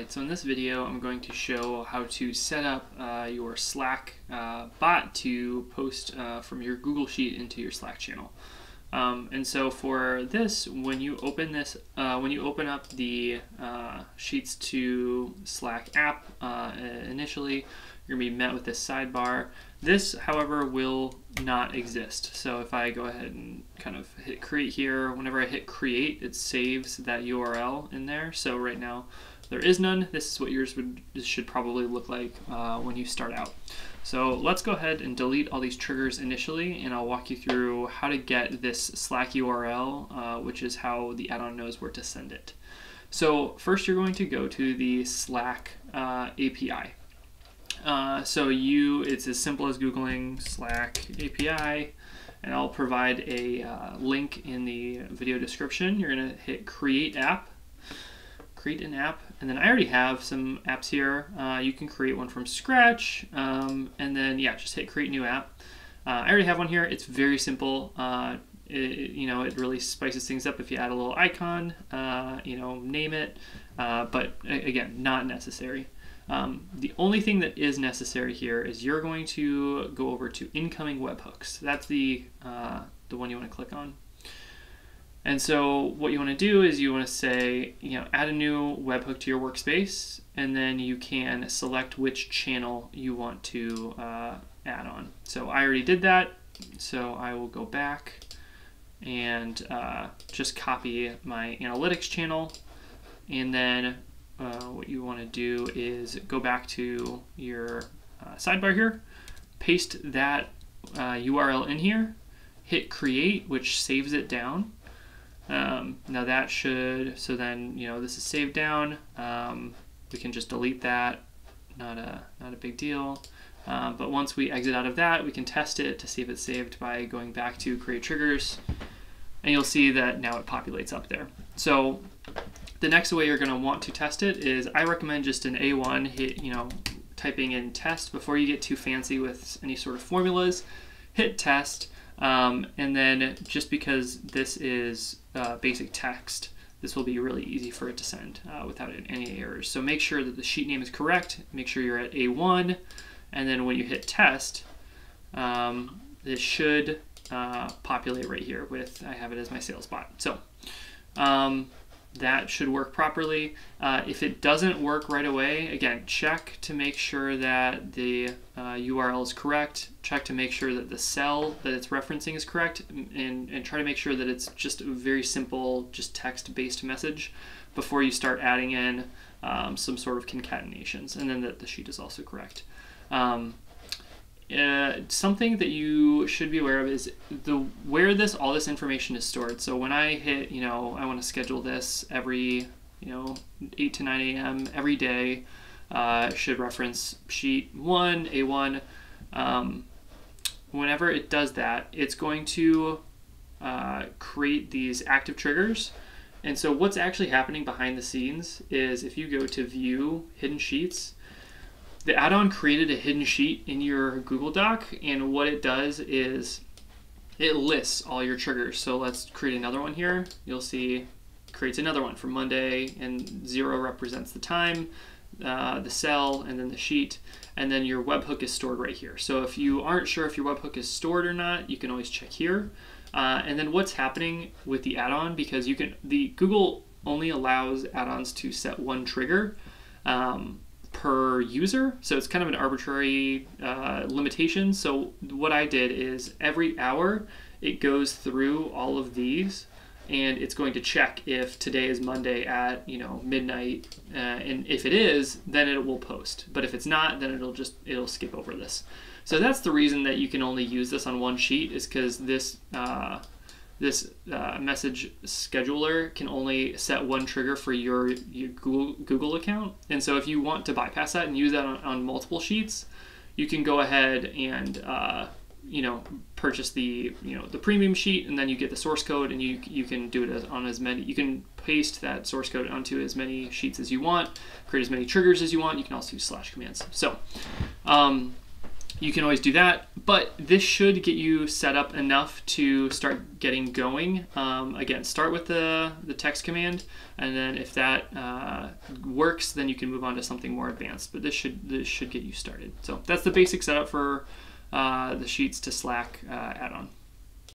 Alright, so in this video I'm going to show how to set up uh, your Slack uh, bot to post uh, from your Google Sheet into your Slack channel. Um, and so for this, when you open this, uh, when you open up the uh, Sheets to Slack app uh, initially, you're going to be met with this sidebar. This, however, will not exist. So if I go ahead and kind of hit create here, whenever I hit create, it saves that URL in there. So right now there is none. This is what yours would should probably look like uh, when you start out. So let's go ahead and delete all these triggers initially, and I'll walk you through how to get this Slack URL, uh, which is how the add-on knows where to send it. So first you're going to go to the Slack uh, API. Uh, so you, it's as simple as Googling Slack API, and I'll provide a uh, link in the video description. You're gonna hit create app, create an app, and then I already have some apps here. Uh, you can create one from scratch, um, and then yeah, just hit create new app. Uh, I already have one here. It's very simple. Uh, it, you know, it really spices things up if you add a little icon, uh, you know, name it, but again, not necessary. Um, the only thing that is necessary here is you're going to go over to incoming webhooks. That's the, uh, the one you want to click on. And so what you want to do is you want to say, you know, add a new webhook to your workspace, and then you can select which channel you want to uh, add on. So I already did that, so I will go back and uh, just copy my analytics channel, and then uh, what you want to do is go back to your uh, sidebar here, paste that URL uh, in here, hit create, which saves it down. Um, now that should, so then, you know, this is saved down. Um, we can just delete that, not a, not a big deal. Uh, but once we exit out of that, we can test it to see if it's saved by going back to create triggers. And you'll see that now it populates up there. So the next way you're going to want to test it is I recommend just an A1, hit, you know, typing in test before you get too fancy with any sort of formulas. Hit test, um, and then just because this is uh, basic text, this will be really easy for it to send uh, without any errors. So make sure that the sheet name is correct. Make sure you're at A1, and then when you hit test, um, this should uh, populate right here with, I have it as my sales bot. So um, that should work properly. Uh, if it doesn't work right away, again, check to make sure that the uh, URL is correct. Check to make sure that the cell that it's referencing is correct, and, and try to make sure that it's just a very simple, just text-based message before you start adding in um, some sort of concatenations, and then that the sheet is also correct. Um, uh, something that you should be aware of is the where this all this information is stored. So when I hit, you know, I want to schedule this every, you know, 8 to 9 a.m. every day, uh, should reference sheet 1, A1. Um, whenever it does that, it's going to uh, create these active triggers. And so what's actually happening behind the scenes is if you go to view hidden sheets, the add-on created a hidden sheet in your Google Doc, and what it does is it lists all your triggers. So let's create another one here. You'll see creates another one for Monday, and zero represents the time, uh, the cell, and then the sheet, and then your webhook is stored right here. So if you aren't sure if your webhook is stored or not, you can always check here. Uh, and then what's happening with the add-on, because you can, the Google only allows add-ons to set one trigger. Um, per user. So it's kind of an arbitrary uh, limitation. So what I did is every hour it goes through all of these and it's going to check if today is Monday at you know midnight, uh, and if it is, then it will post. But if it's not, then it'll just it'll skip over this. So that's the reason that you can only use this on one sheet is because this uh, this uh, message scheduler can only set one trigger for your, your Google, Google account. And so if you want to bypass that and use that on, on multiple sheets, you can go ahead and uh, you know purchase the you know the premium sheet and then you get the source code and you you can do it as, on as many you can paste that source code onto as many sheets as you want create as many triggers as you want you can also use slash commands so um, you can always do that. But this should get you set up enough to start getting going. Um, again, start with the, the text command, and then if that uh, works, then you can move on to something more advanced. But this should this should get you started. So that's the basic setup for uh, the Sheets to Slack uh, add-on.